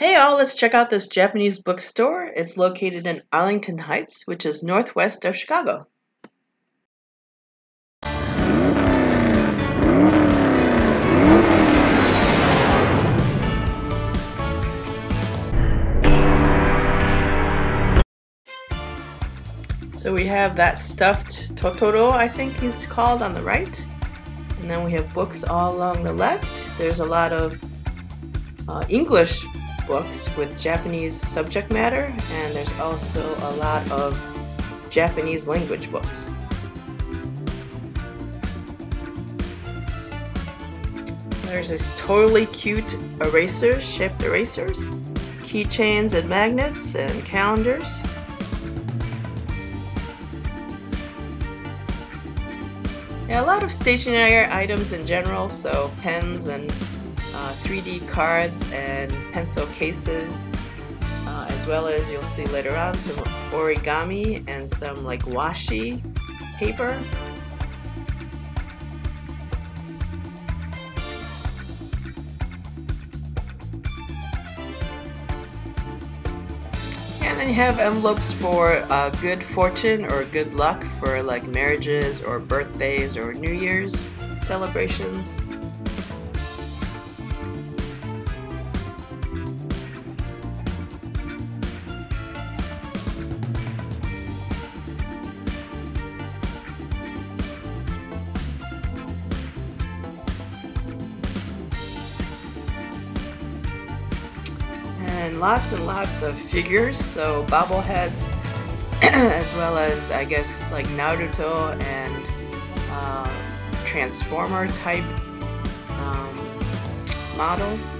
Hey all, let's check out this Japanese bookstore. It's located in Arlington Heights, which is northwest of Chicago. So we have that stuffed Totoro, I think he's called, on the right. And then we have books all along the left. There's a lot of uh, English books with Japanese subject matter, and there's also a lot of Japanese language books. There's this totally cute erasers, shaped erasers, keychains and magnets, and calendars. Yeah, a lot of stationery items in general, so pens and uh, 3D cards and pencil cases, uh, as well as you'll see later on some origami and some like washi paper. And then you have envelopes for uh, good fortune or good luck for like marriages or birthdays or New Year's celebrations. And lots and lots of figures, so bobbleheads, as well as I guess like Naruto and uh, Transformer type um, models.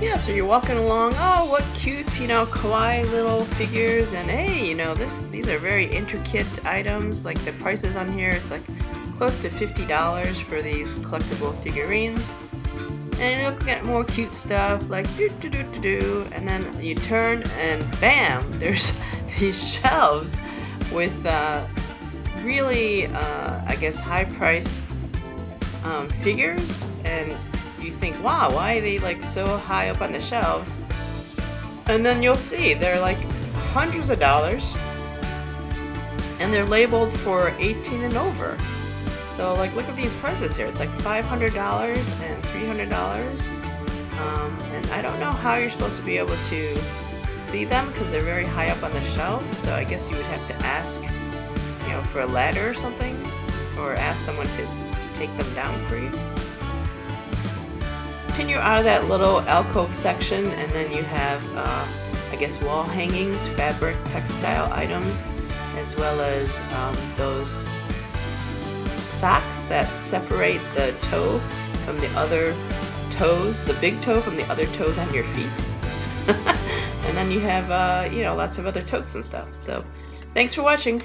Yeah, so you're walking along. Oh, what cute, you know, kawaii little figures, and hey, you know, this these are very intricate items. Like the prices on here, it's like close to fifty dollars for these collectible figurines. And looking at more cute stuff like do do do do do, and then you turn and bam, there's these shelves with uh, really, uh, I guess, high price um, figures and you think, wow, why are they like so high up on the shelves? And then you'll see they're like hundreds of dollars and they're labeled for 18 and over. So like look at these prices here. It's like $500 and $300. Um, and I don't know how you're supposed to be able to see them because they're very high up on the shelves. So I guess you would have to ask, you know, for a ladder or something or ask someone to take them down for you continue out of that little alcove section and then you have uh, I guess wall hangings, fabric, textile items, as well as um, those socks that separate the toe from the other toes, the big toe from the other toes on your feet. and then you have, uh, you know, lots of other totes and stuff. So, thanks for watching.